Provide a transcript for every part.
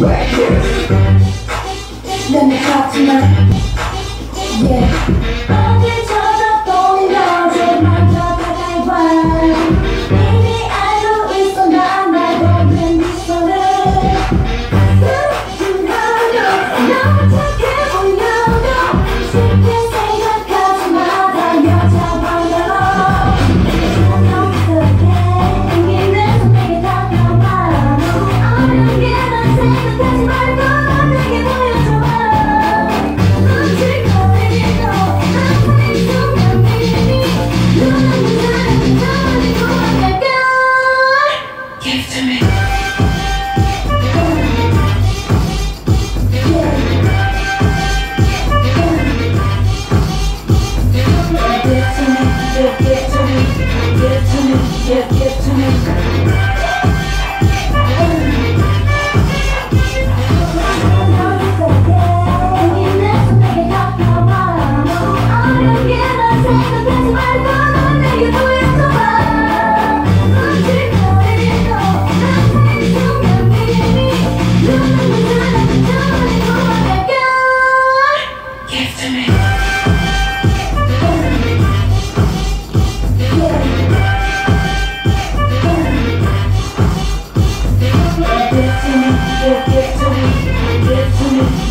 right here. Let me talk to my, yeah.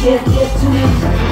can't get to me.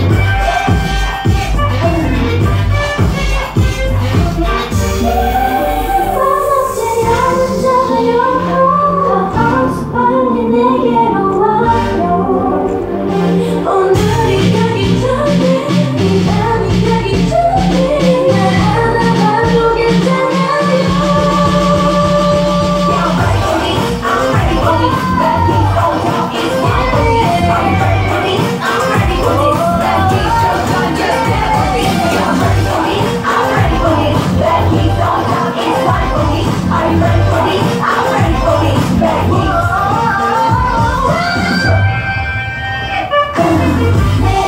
Hey.